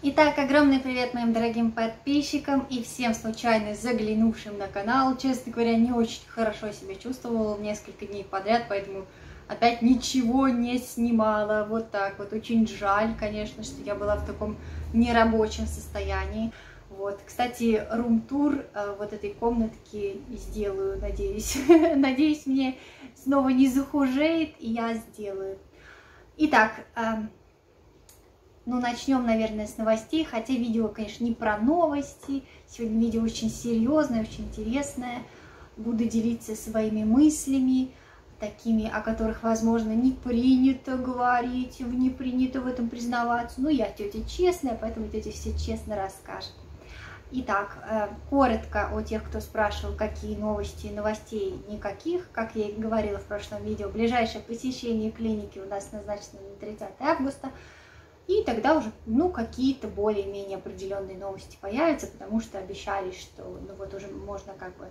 Итак, огромный привет моим дорогим подписчикам и всем случайно заглянувшим на канал. Честно говоря, не очень хорошо себя чувствовала несколько дней подряд, поэтому опять ничего не снимала. Вот так вот. Очень жаль, конечно, что я была в таком нерабочем состоянии. Вот. Кстати, рум-тур э, вот этой комнатки сделаю, надеюсь. надеюсь, мне снова не захужеет, и я сделаю. Итак, эм, ну, начнем, наверное, с новостей, хотя видео, конечно, не про новости. Сегодня видео очень серьезное, очень интересное. Буду делиться своими мыслями, такими, о которых, возможно, не принято говорить, не принято в этом признаваться. Ну, я тетя честная, поэтому тетя все честно расскажет. Итак, э, коротко о тех, кто спрашивал, какие новости, новостей никаких. Как я и говорила в прошлом видео, ближайшее посещение клиники у нас назначено на 30 августа. И тогда уже, ну, какие-то более-менее определенные новости появятся, потому что обещали, что, ну, вот уже можно как бы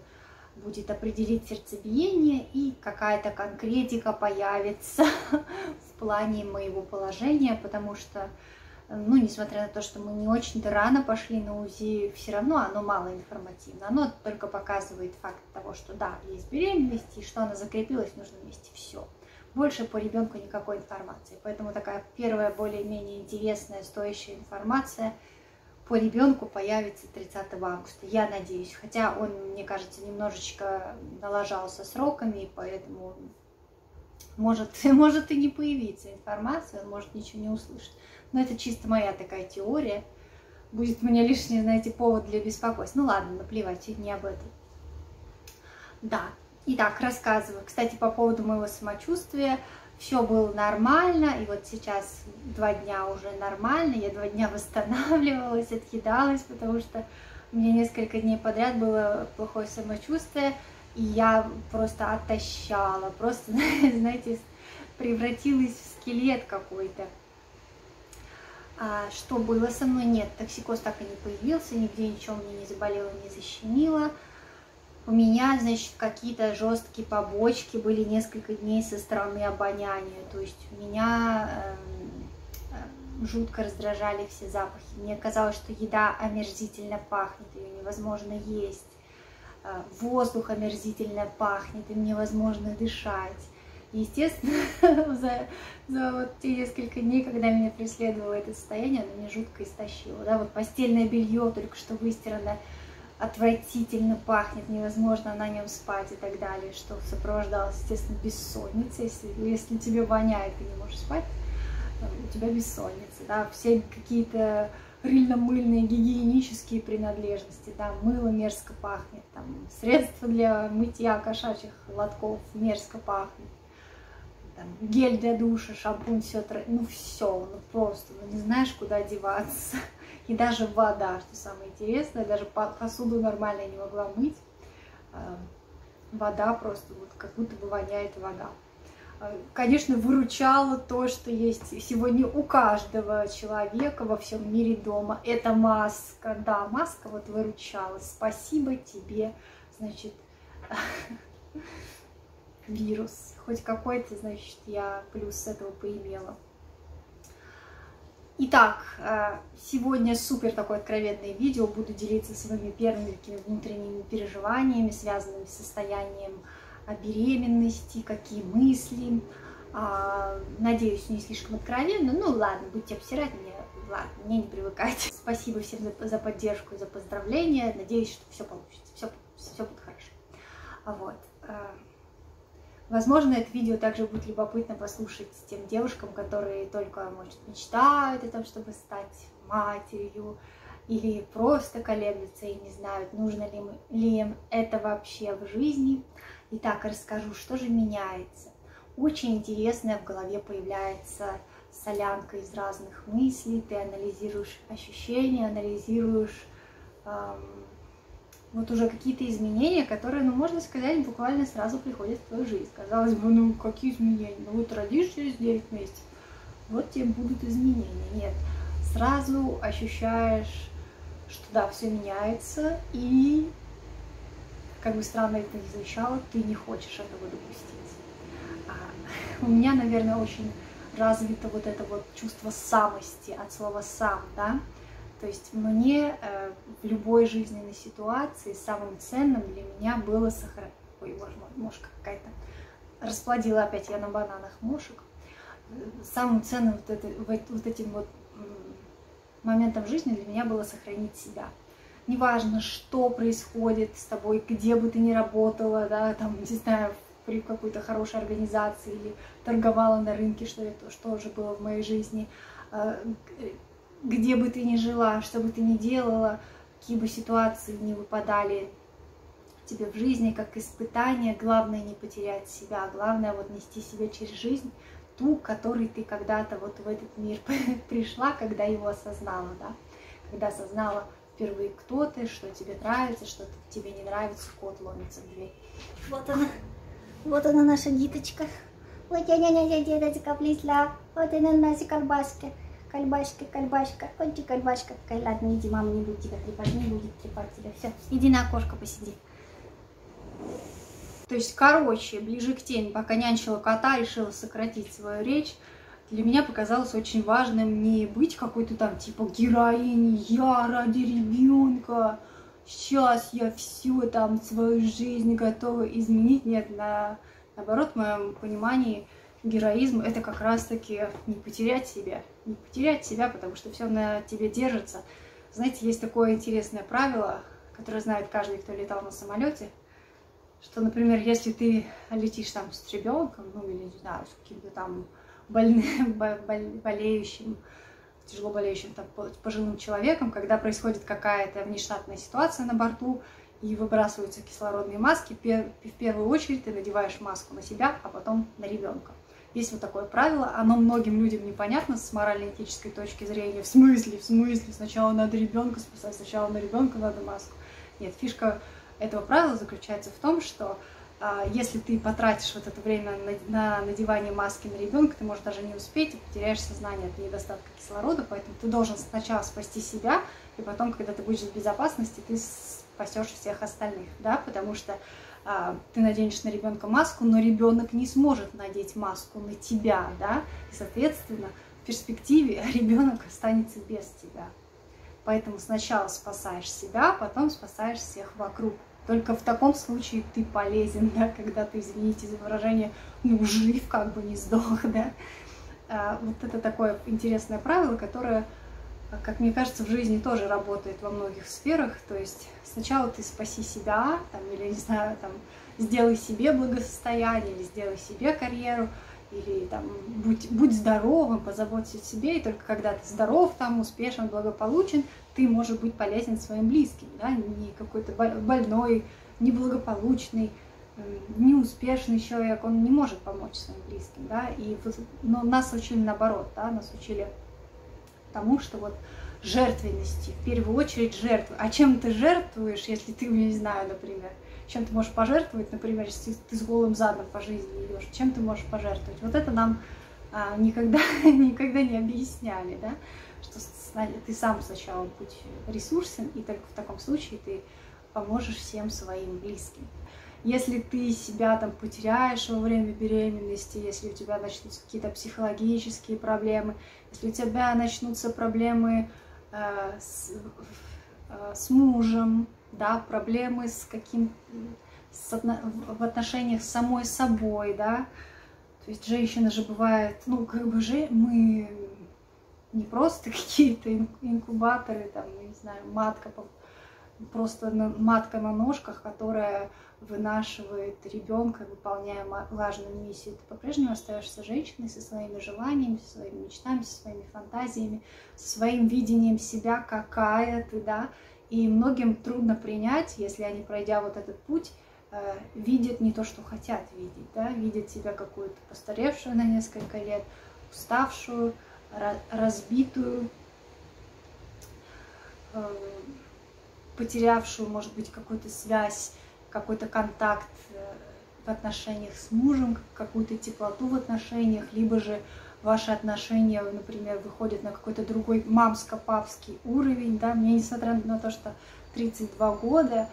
будет определить сердцебиение, и какая-то конкретика появится в плане моего положения, потому что, ну, несмотря на то, что мы не очень-то рано пошли на УЗИ, все равно оно мало информативно. Оно только показывает факт того, что да, есть беременность, и что она закрепилась в нужном месте. Все больше по ребенку никакой информации. Поэтому такая первая более-менее интересная, стоящая информация по ребенку появится 30 августа. Я надеюсь. Хотя он, мне кажется, немножечко налажался сроками, поэтому может, может и не появиться информация, он может ничего не услышать. Но это чисто моя такая теория. Будет меня лишний, знаете, повод для беспокойства. Ну ладно, наплевать, не об этом. Да, Итак, рассказываю. Кстати, по поводу моего самочувствия. Все было нормально, и вот сейчас два дня уже нормально. Я два дня восстанавливалась, отъедалась, потому что у меня несколько дней подряд было плохое самочувствие, и я просто отощала, просто, знаете, превратилась в скелет какой-то. А что было со мной? Нет, токсикоз так и не появился, нигде ничего мне не заболело, не защемило у меня, значит, какие-то жесткие побочки были несколько дней со стороны обоняния. То есть меня э, жутко раздражали все запахи. Мне казалось, что еда омерзительно пахнет, ее невозможно есть. Э, воздух омерзительно пахнет, им невозможно дышать. Естественно, за, за вот те несколько дней, когда меня преследовало это состояние, оно меня жутко истощило. Да, вот постельное белье только что выстирано, отвратительно пахнет, невозможно на нем спать и так далее, что сопровождалось, естественно, бессонницей. Если, если тебе воняет, ты не можешь спать, э, у тебя бессонница, да, все какие-то рыльно-мыльные гигиенические принадлежности, да, мыло мерзко пахнет, там, средства для мытья кошачьих лотков мерзко пахнет, там, гель для душа, шампунь, все, ну все, ну просто, ну не знаешь, куда деваться и даже вода, что самое интересное, даже посуду нормально не могла мыть. А, вода просто вот как будто бы воняет вода. А, конечно, выручало то, что есть сегодня у каждого человека во всем мире дома. Это маска. Да, маска вот выручала. Спасибо тебе, значит, вирус. Хоть какой-то, значит, я плюс с этого поимела. Итак, э, сегодня супер такое откровенное видео. Буду делиться своими первыми такими внутренними переживаниями, связанными с состоянием беременности, какие мысли. А, надеюсь, не слишком откровенно. Ну ладно, будете обсирать меня. Ладно, мне не привыкать. Спасибо всем за, за поддержку, за поздравления. Надеюсь, что все получится, все, все будет хорошо. Вот. Возможно, это видео также будет любопытно послушать тем девушкам, которые только, может, мечтают о том, чтобы стать матерью, или просто колеблются и не знают, нужно ли, ли им это вообще в жизни. Итак, расскажу, что же меняется. Очень интересная в голове появляется солянка из разных мыслей, ты анализируешь ощущения, анализируешь эм, вот уже какие-то изменения, которые, ну, можно сказать, буквально сразу приходят в твою жизнь. Казалось бы, ну, какие изменения? Ну, вот родишь через 9 месяцев, вот тебе будут изменения. Нет, сразу ощущаешь, что да, все меняется, и, как бы странно это ни звучало, ты не хочешь этого допустить. А, у меня, наверное, очень развито вот это вот чувство самости от слова «сам», да, То есть мне э, в любой жизненной ситуации самым ценным для меня было сохранить... Ой, боже мой, мошка какая-то. Расплодила опять я на бананах мошек. Самым ценным вот, это, вот этим вот моментом жизни для меня было сохранить себя. Неважно, что происходит с тобой, где бы ты ни работала, да, там, не знаю, при какой-то хорошей организации или торговала на рынке, что это что уже было в моей жизни, а, где бы ты ни жила, что бы ты ни делала, какие бы ситуации не выпадали тебе в жизни, как испытание, главное не потерять себя, главное вот нести себя через жизнь, ту, которой ты когда-то вот в этот мир пришла, когда его осознала, да, когда осознала впервые, кто ты, что тебе нравится, что тебе не нравится, кот ломится в дверь. Вот она, вот она наша диточка. Вот я няня деточка пришла, вот она наша колбаска. Кальбашка, кальбашка, ты кальбашка какая, ладно, иди, мама не будет тебя трепать, не будет трепать тебя, все, иди на окошко посиди. То есть, короче, ближе к теме, пока нянчила кота, решила сократить свою речь, для меня показалось очень важным не быть какой-то там типа героиней, я ради ребенка, сейчас я все там свою жизнь готова изменить. Нет, на, наоборот, в моем понимании героизм это как раз-таки не потерять себя, не потерять себя, потому что все на тебе держится. Знаете, есть такое интересное правило, которое знает каждый, кто летал на самолете – что, например, если ты летишь там с ребенком, ну или, не знаю, с каким-то там больным, болеющим, тяжело болеющим там, пожилым человеком, когда происходит какая-то внештатная ситуация на борту и выбрасываются кислородные маски, в первую очередь ты надеваешь маску на себя, а потом на ребенка. Есть вот такое правило, оно многим людям непонятно с морально-этической точки зрения. В смысле, в смысле, сначала надо ребенка спасать, сначала на ребенка надо маску. Нет, фишка этого правила заключается в том, что а, если ты потратишь вот это время на, на надевание маски на ребенка, ты можешь даже не успеть и потеряешь сознание от недостатка кислорода, поэтому ты должен сначала спасти себя, и потом, когда ты будешь в безопасности, ты спасешь всех остальных, да, потому что ты наденешь на ребенка маску, но ребенок не сможет надеть маску на тебя, да, и, соответственно, в перспективе ребенок останется без тебя. Поэтому сначала спасаешь себя, потом спасаешь всех вокруг. Только в таком случае ты полезен, да, когда ты, извините за выражение, ну, жив, как бы не сдох, да. А, вот это такое интересное правило, которое, как мне кажется, в жизни тоже работает во многих сферах. То есть сначала ты спаси себя, там, или, не знаю, там, сделай себе благосостояние, или сделай себе карьеру, или там будь, будь здоровым, позаботься о себе, и только когда ты здоров, там, успешен, благополучен, ты можешь быть полезен своим близким, да, не какой-то больной, неблагополучный, неуспешный человек, он не может помочь своим близким, да, и но нас учили наоборот, да, нас учили тому, что вот жертвенности, в первую очередь жертвы. А чем ты жертвуешь, если ты, не знаю, например, чем ты можешь пожертвовать, например, если ты с голым задом по жизни идешь, чем ты можешь пожертвовать. Вот это нам а, никогда, никогда не объясняли, да, что ты сам сначала будь ресурсен, и только в таком случае ты поможешь всем своим близким. Если ты себя там потеряешь во время беременности, если у тебя начнутся какие-то психологические проблемы, если у тебя начнутся проблемы э, с, э, с мужем, да, проблемы с каким с, в отношениях с самой собой, да, то есть женщина же бывает, ну, как бы же мы не просто какие-то инкубаторы, там, не знаю, матка, просто матка на ножках, которая вынашивает ребенка, выполняя важную миссию. Ты по-прежнему остаешься женщиной со своими желаниями, со своими мечтами, со своими фантазиями, со своим видением себя, какая ты, да, и многим трудно принять, если они, пройдя вот этот путь, э, видят не то, что хотят видеть, да, видят себя какую-то постаревшую на несколько лет, уставшую, разбитую, э, потерявшую, может быть, какую-то связь, какой-то контакт э, в отношениях с мужем, какую-то теплоту в отношениях, либо же ваши отношения, например, выходят на какой-то другой мамско-папский уровень, да, мне несмотря на то, что 32 года,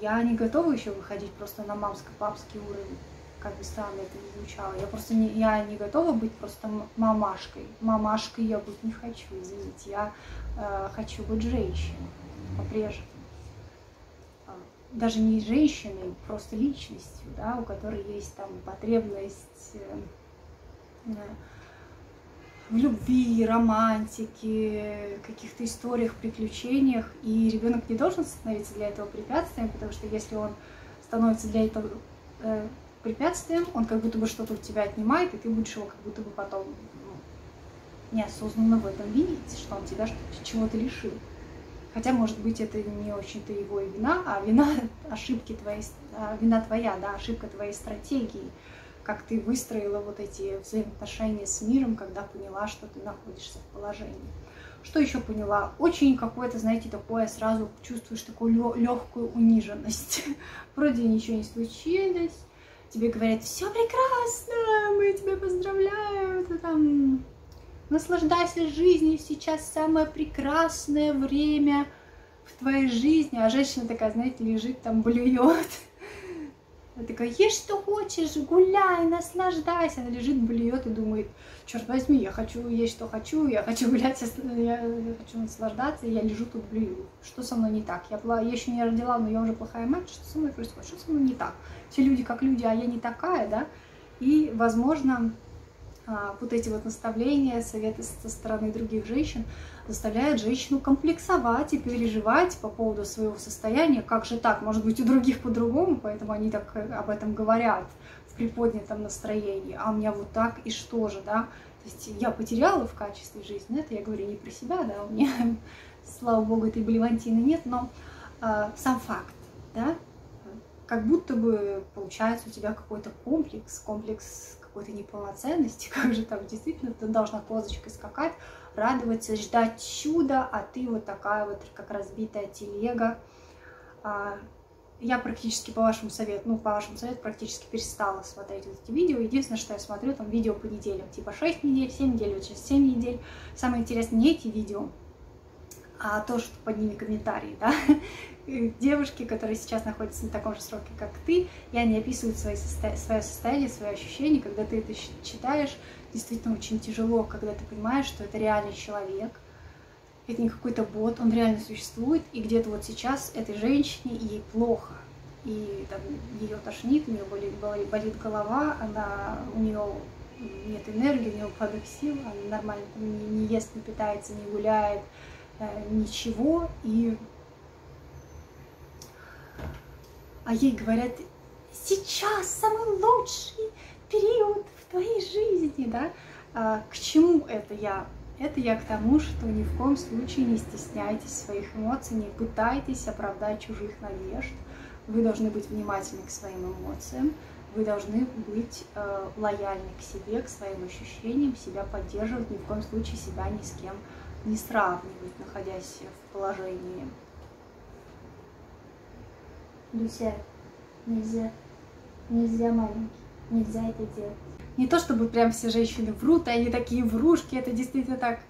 я не готова еще выходить просто на мамско-папский уровень. как бы странно это не звучало. Я просто не, я не готова быть просто мамашкой. Мамашкой я быть не хочу, извините. Я э, хочу быть женщиной по-прежнему. Даже не женщиной, просто личностью, да, у которой есть там потребность э, э, в любви, романтике, каких-то историях, приключениях. И ребенок не должен становиться для этого препятствием, потому что если он становится для этого э, препятствием, он как будто бы что-то у тебя отнимает, и ты будешь его как будто бы потом ну, неосознанно в этом видеть, что он тебя чего-то лишил. Хотя, может быть, это не очень-то его и вина, а вина ошибки твоей, а вина твоя, да, ошибка твоей стратегии, как ты выстроила вот эти взаимоотношения с миром, когда поняла, что ты находишься в положении. Что еще поняла? Очень какое-то, знаете, такое сразу чувствуешь такую легкую униженность. Вроде ничего не случилось, тебе говорят, все прекрасно, мы тебя поздравляем, ты там наслаждайся жизнью, сейчас самое прекрасное время в твоей жизни, а женщина такая, знаете, лежит там, блюет. Я такая, ешь что хочешь, гуляй, наслаждайся. Она лежит, блюет и думает, черт возьми, я хочу есть что хочу, я хочу гулять, я хочу наслаждаться, и я лежу тут блюю. Что со мной не так? Я, я еще не родила, но я уже плохая мать, что со мной происходит? Что со мной не так? Все люди как люди, а я не такая, да? И, возможно, вот эти вот наставления, советы со стороны других женщин заставляют женщину комплексовать и переживать по поводу своего состояния. Как же так? Может быть, у других по-другому, поэтому они так э, об этом говорят в приподнятом настроении. А у меня вот так, и что же, да? То есть я потеряла в качестве жизни. Это я говорю не про себя, да, у меня, слава богу, этой блевантины нет, но э, сам факт, да, как будто бы получается у тебя какой-то комплекс, комплекс какой-то неполноценности, как же там действительно ты должна козочкой скакать, радоваться, ждать чуда, а ты вот такая вот, как разбитая телега. А, я практически по вашему совету, ну, по вашему совету практически перестала смотреть вот эти видео. Единственное, что я смотрю, там видео по неделям, типа 6 недель, 7 недель, вот сейчас 7 недель. Самое интересное не эти видео, а то, что под ними комментарии, да, девушки, которые сейчас находятся на таком же сроке, как ты, и они описывают свои состо... свое состояние, свои ощущения, когда ты это читаешь, действительно очень тяжело, когда ты понимаешь, что это реальный человек, это не какой-то бот, он реально существует, и где-то вот сейчас этой женщине ей плохо, и там ее тошнит, у нее болит, болит, болит голова, она, у нее нет энергии, у нее упадок сил, она нормально не, не ест, не питается, не гуляет, э, ничего, и а ей говорят, сейчас самый лучший период в твоей жизни, да? А, к чему это я? Это я к тому, что ни в коем случае не стесняйтесь своих эмоций, не пытайтесь оправдать чужих надежд. Вы должны быть внимательны к своим эмоциям, вы должны быть э, лояльны к себе, к своим ощущениям, себя поддерживать, ни в коем случае себя ни с кем не сравнивать, находясь в положении Люся, нельзя. Нельзя, маленький. Нельзя это делать. Не то чтобы прям все женщины врут, и они такие врушки, это действительно так,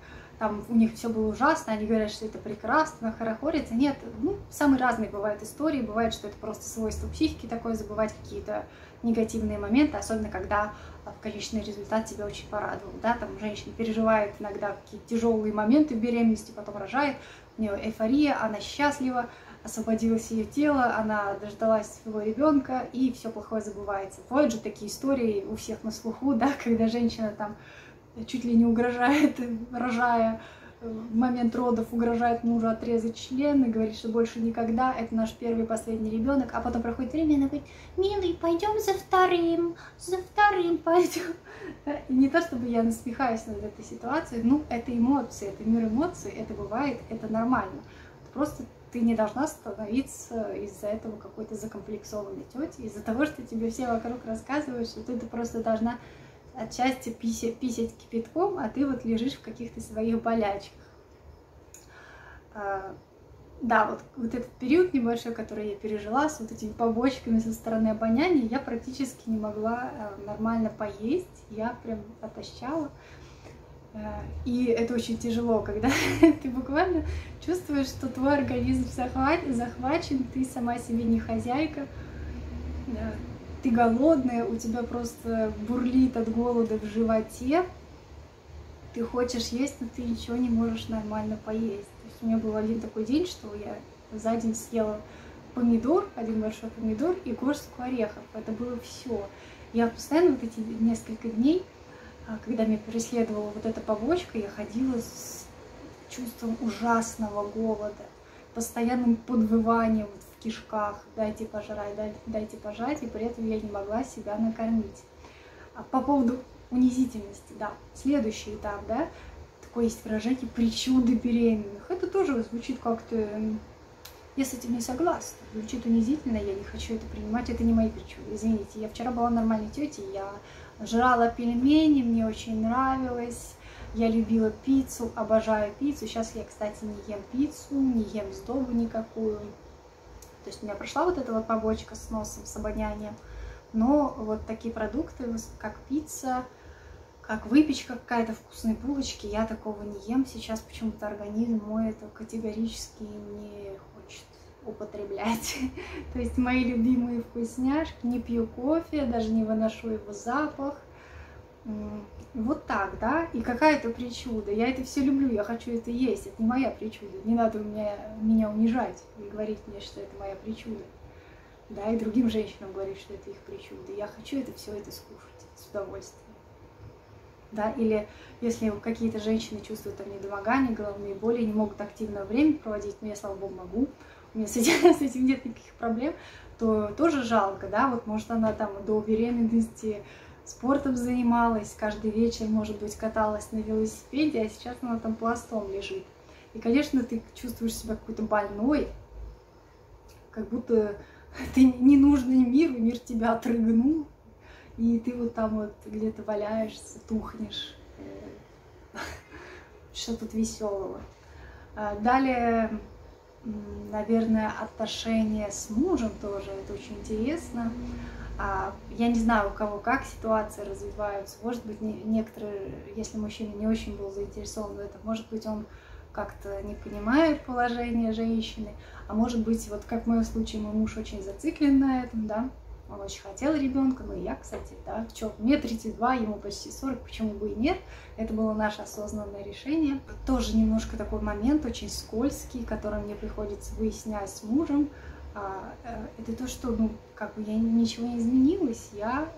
там у них все было ужасно, они говорят, что это прекрасно, хорохорится. Нет, ну, самые разные бывают истории, бывает, что это просто свойство психики такое, забывать какие-то негативные моменты, особенно когда а, в конечный результат тебя очень порадовал, да, там женщина переживает иногда какие-то тяжелые моменты в беременности, потом рожает, у нее эйфория, она счастлива, освободилось ее тело, она дождалась своего ребенка, и все плохое забывается. Бывают же такие истории у всех на слуху, да, когда женщина там чуть ли не угрожает, рожая, в момент родов угрожает мужу отрезать член и говорит, что больше никогда, это наш первый и последний ребенок, а потом проходит время, и она говорит, милый, пойдем за вторым, за вторым пойдем. И не то, чтобы я насмехаюсь над этой ситуацией, ну, это эмоции, это мир эмоций, это бывает, это нормально. Просто ты не должна становиться из-за этого какой-то закомплексованной тетей, из-за того, что тебе все вокруг рассказывают, что ты просто должна отчасти писать, писать кипятком, а ты вот лежишь в каких-то своих болячках. А, да, вот, вот этот период небольшой, который я пережила, с вот этими побочками со стороны обоняния, я практически не могла а, нормально поесть, я прям отощала. И это очень тяжело, когда ты буквально чувствуешь, что твой организм захвачен, ты сама себе не хозяйка. ты голодная, у тебя просто бурлит от голода в животе, ты хочешь есть, но ты ничего не можешь нормально поесть. То есть у меня был один такой день, что я за день съела помидор, один большой помидор и горстку орехов. Это было все. Я постоянно вот эти несколько дней, когда меня преследовала вот эта побочка, я ходила с чувством ужасного голода, постоянным подвыванием в кишках, дайте пожрать, дайте пожрать, и при этом я не могла себя накормить. А по поводу унизительности, да. Следующий этап, да, такое есть выражение причуды беременных. Это тоже звучит как-то... Я с этим не согласна. Звучит унизительно, я не хочу это принимать, это не мои причуды. Извините, я вчера была нормальной тетей, я жрала пельмени, мне очень нравилось. Я любила пиццу, обожаю пиццу. Сейчас я, кстати, не ем пиццу, не ем сдобу никакую. То есть у меня прошла вот эта вот побочка с носом, с обонянием. Но вот такие продукты, как пицца, как выпечка какая-то, вкусные булочки, я такого не ем. Сейчас почему-то организм мой это категорически не хочет употреблять. То есть мои любимые вкусняшки, не пью кофе, даже не выношу его запах. Вот так, да? И какая-то причуда. Я это все люблю, я хочу это есть. Это не моя причуда. Не надо меня, меня унижать и говорить мне, что это моя причуда. Да, и другим женщинам говорить, что это их причуда. Я хочу это все это скушать с удовольствием да, или если какие-то женщины чувствуют там недомогание, головные боли, не могут активно время проводить, но я, слава богу, могу, у меня с этим, с этим нет никаких проблем, то тоже жалко, да, вот может она там до беременности спортом занималась, каждый вечер, может быть, каталась на велосипеде, а сейчас она там пластом лежит. И, конечно, ты чувствуешь себя какой-то больной, как будто ты не нужный миру, мир тебя отрыгнул, и ты вот там вот где-то валяешься, тухнешь. Что тут веселого. А, далее, наверное, отношения с мужем тоже, это очень интересно. А, я не знаю, у кого как ситуации развиваются. Может быть, некоторые, если мужчина не очень был заинтересован в этом, может быть, он как-то не понимает положение женщины, а может быть, вот как в моем случае, мой муж очень зациклен на этом, да, он очень хотел ребенка, ну и я, кстати, да. Чё, мне 32, ему почти 40, почему бы и нет. Это было наше осознанное решение. Тоже немножко такой момент, очень скользкий, который мне приходится выяснять с мужем. А, э, это то, что, ну, как бы я ничего не изменилась. Я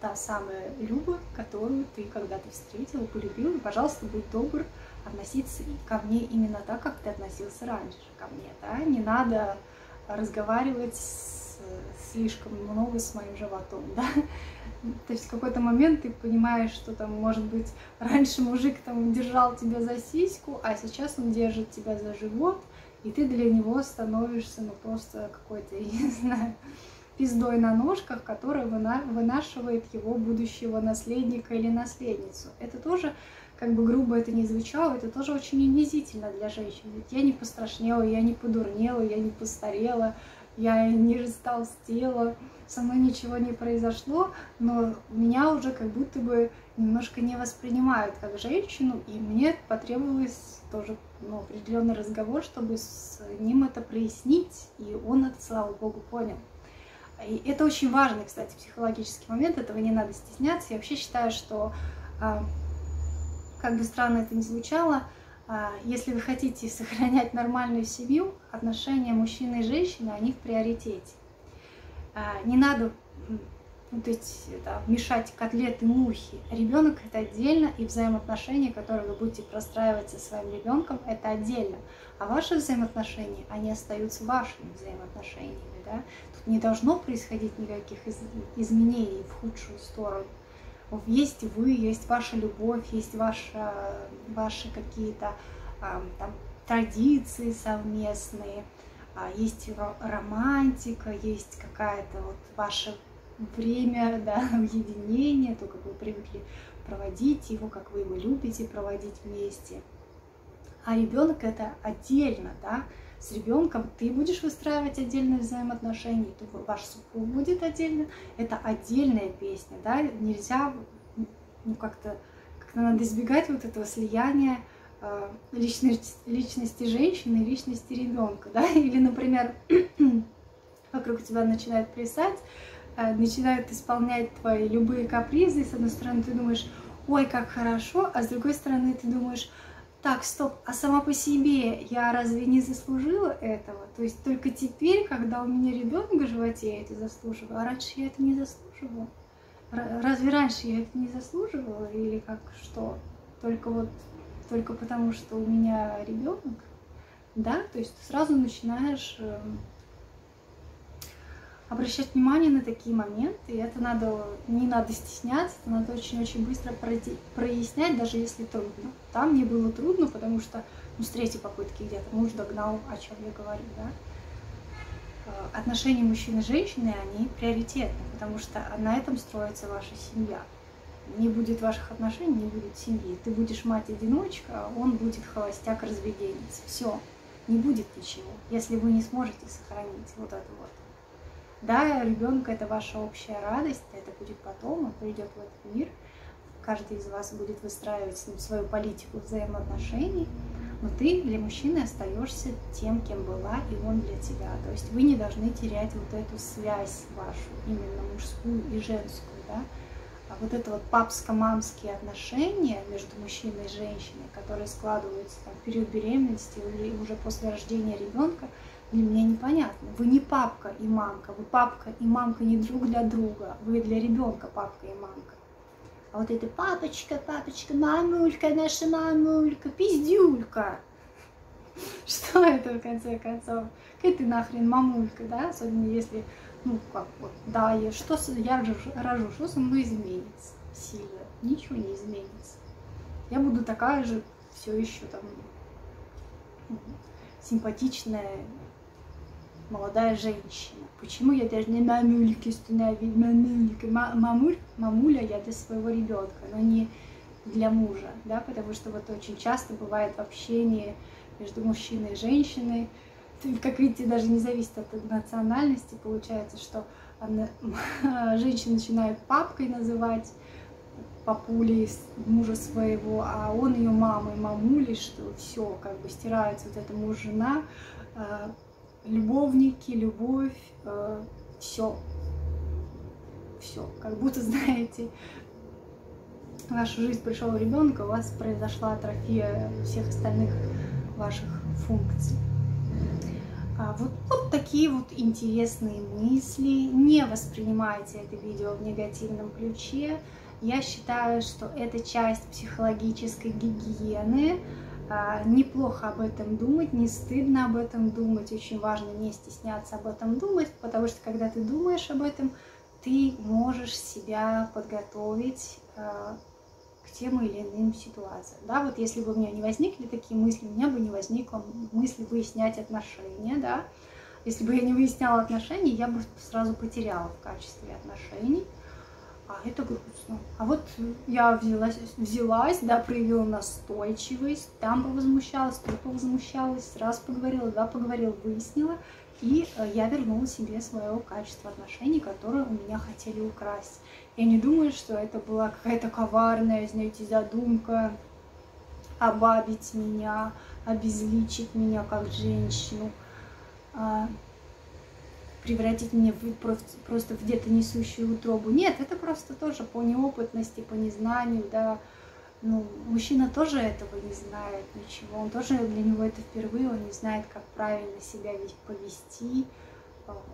та самая Люба, которую ты когда-то встретила, полюбила. И, пожалуйста, будь добр относиться ко мне именно так, как ты относился раньше ко мне, да. Не надо разговаривать с слишком много с моим животом, да. То есть в какой-то момент ты понимаешь, что там, может быть, раньше мужик там держал тебя за сиську, а сейчас он держит тебя за живот, и ты для него становишься, ну, просто какой-то, я не знаю, пиздой на ножках, которая вынашивает его будущего наследника или наследницу. Это тоже, как бы грубо это ни звучало, это тоже очень унизительно для женщин. Ведь я не пострашнела, я не подурнела, я не постарела, я не растолстела, со мной ничего не произошло, но меня уже как будто бы немножко не воспринимают как женщину, и мне потребовалось тоже ну, определенный разговор, чтобы с ним это прояснить, и он это, слава богу, понял. И это очень важный, кстати, психологический момент, этого не надо стесняться. Я вообще считаю, что, а, как бы странно это ни звучало, если вы хотите сохранять нормальную семью, отношения мужчины и женщины, они в приоритете. А, не надо то есть, да, мешать котлеты мухи. Ребенок это отдельно, и взаимоотношения, которые вы будете простраивать со своим ребенком, это отдельно. А ваши взаимоотношения, они остаются вашими взаимоотношениями. Да? Тут не должно происходить никаких из, изменений в худшую сторону есть вы, есть ваша любовь, есть ваша, ваши какие-то там, традиции совместные, а, есть романтика, есть какая-то вот ваше время да, уединения, то, как вы привыкли проводить его, как вы его любите проводить вместе. А ребенок это отдельно, да, с ребенком ты будешь выстраивать отдельные взаимоотношения, то ваш супруг будет отдельно, это отдельная песня, да, нельзя, ну как-то, как-то надо избегать вот этого слияния э, личности, личности женщины и личности ребенка, да, или, например, вокруг тебя начинает плясать э, начинают исполнять твои любые капризы. С одной стороны, ты думаешь, ой, как хорошо, а с другой стороны, ты думаешь, так, стоп, а сама по себе я разве не заслужила этого? То есть только теперь, когда у меня ребенок в животе, я это заслуживаю, а раньше я это не заслуживала. Разве раньше я это не заслуживала или как что? Только вот только потому, что у меня ребенок, да, то есть ты сразу начинаешь эм, обращать внимание на такие моменты, и это надо, не надо стесняться, это надо очень-очень быстро прояснять, даже если трудно. Там мне было трудно, потому что ну, с третьей попытки где-то муж догнал, о чем я говорю, да. Э, отношения мужчины и женщины, они приоритетны, потому что на этом строится ваша семья. Не будет ваших отношений, не будет семьи. Ты будешь мать-одиночка, а он будет холостяк-разведенец. Все, не будет ничего, если вы не сможете сохранить вот это вот. Да, ребенок это ваша общая радость, это будет потом, он придет в этот мир, каждый из вас будет выстраивать с ним свою политику взаимоотношений, но ты для мужчины остаешься тем, кем была, и он для тебя. То есть вы не должны терять вот эту связь вашу, именно мужскую и женскую, да. А вот это вот папско-мамские отношения между мужчиной и женщиной, которые складываются там, в период беременности или уже после рождения ребенка, для меня непонятно. Вы не папка и мамка, вы папка и мамка не друг для друга, вы для ребенка папка и мамка. А вот это папочка, папочка, мамулька, наша мамулька, пиздюлька. Что это в конце концов? Какая ты нахрен мамулька, да? Особенно если, ну как вот, да, я, что я рожу, что со мной изменится? Сильно. Ничего не изменится. Я буду такая же все еще там симпатичная, молодая женщина. Почему я должна мамульки становить? Мамулька. Мамуль, мамуля я для своего ребенка, но не для мужа, да, потому что вот очень часто бывает в общении между мужчиной и женщиной, как видите, даже не зависит от национальности, получается, что она, женщина начинает папкой называть, папулей мужа своего, а он ее мамой, мамулей, что все, как бы стирается вот эта муж-жена, а, любовники, любовь, э, все. Все. Как будто, знаете, в вашу жизнь пришел ребенок, у вас произошла атрофия всех остальных ваших функций. А вот, вот такие вот интересные мысли. Не воспринимайте это видео в негативном ключе. Я считаю, что это часть психологической гигиены, неплохо об этом думать, не стыдно об этом думать, очень важно не стесняться об этом думать, потому что когда ты думаешь об этом, ты можешь себя подготовить а, к тем или иным ситуациям. Да, вот если бы у меня не возникли такие мысли, у меня бы не возникла мысль выяснять отношения, да. Если бы я не выясняла отношения, я бы сразу потеряла в качестве отношений а это грустно. А вот я взялась, взялась, да, проявила настойчивость, там повозмущалась, тут повозмущалась, раз поговорила, два поговорила, выяснила, и э, я вернула себе свое качество отношений, которое у меня хотели украсть. Я не думаю, что это была какая-то коварная, знаете, задумка обабить меня, обезличить меня как женщину. Превратить меня в, просто в где-то несущую утробу. Нет, это просто тоже по неопытности, по незнанию, да. Ну, мужчина тоже этого не знает ничего, он тоже для него это впервые, он не знает, как правильно себя повести,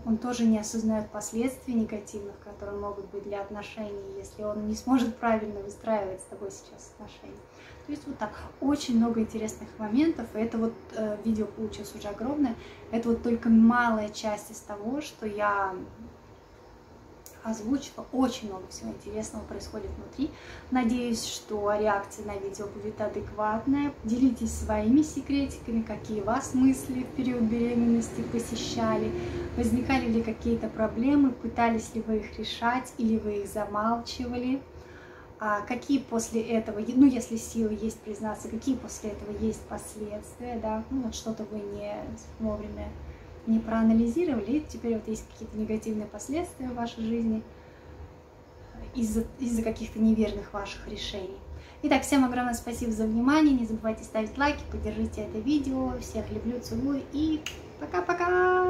он тоже не осознает последствий негативных, которые могут быть для отношений, если он не сможет правильно выстраивать с тобой сейчас отношения. То есть вот так, очень много интересных моментов, и это вот э, видео получилось уже огромное, это вот только малая часть из того, что я озвучила. Очень много всего интересного происходит внутри. Надеюсь, что реакция на видео будет адекватная. Делитесь своими секретиками, какие вас мысли в период беременности посещали, возникали ли какие-то проблемы, пытались ли вы их решать или вы их замалчивали а какие после этого, ну, если силы есть признаться, какие после этого есть последствия, да, ну, вот что-то вы не вовремя не проанализировали, и теперь вот есть какие-то негативные последствия в вашей жизни из-за из каких-то неверных ваших решений. Итак, всем огромное спасибо за внимание, не забывайте ставить лайки, поддержите это видео, всех люблю, целую и пока-пока!